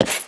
you.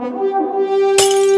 Música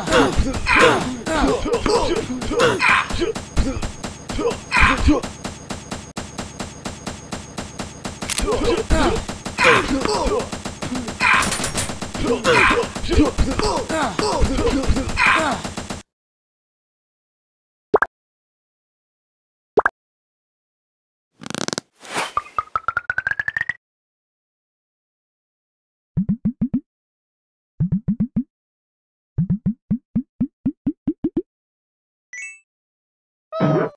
Ah! You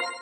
you